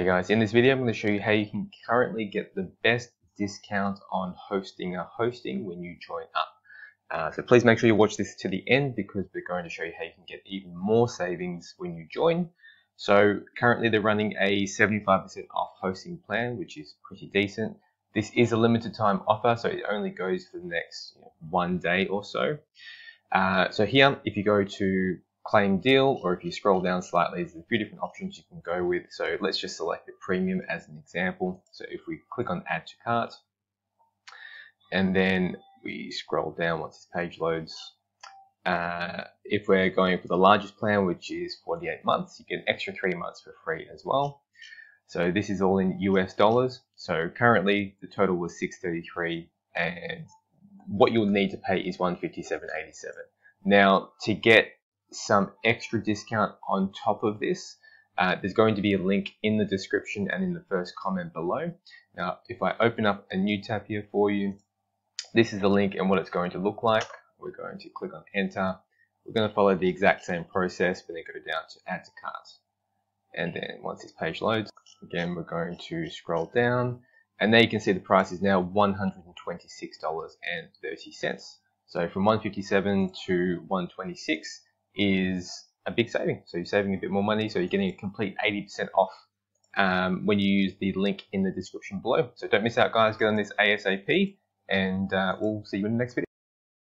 Hey guys, in this video I'm going to show you how you can currently get the best discount on Hostinger hosting when you join up. Uh, so please make sure you watch this to the end because we're going to show you how you can get even more savings when you join. So currently they're running a 75% off hosting plan, which is pretty decent. This is a limited time offer, so it only goes for the next one day or so. Uh, so here, if you go to claim deal, or if you scroll down slightly, there's a few different options you can go with. So let's just select the premium as an example. So if we click on add to cart, and then we scroll down once this page loads, uh, if we're going for the largest plan, which is 48 months, you get an extra three months for free as well. So this is all in US dollars. So currently the total was 633 and what you'll need to pay is 157.87. Now to get some extra discount on top of this. Uh, there's going to be a link in the description and in the first comment below. Now, if I open up a new tab here for you, this is the link and what it's going to look like. We're going to click on enter. We're going to follow the exact same process, but then go down to add to cart. And then once this page loads, again, we're going to scroll down and there you can see the price is now $126.30. So from 157 to 126 is a big saving. So you're saving a bit more money. So you're getting a complete 80% off um, when you use the link in the description below. So don't miss out, guys. Get on this ASAP, and uh, we'll see you in the next video.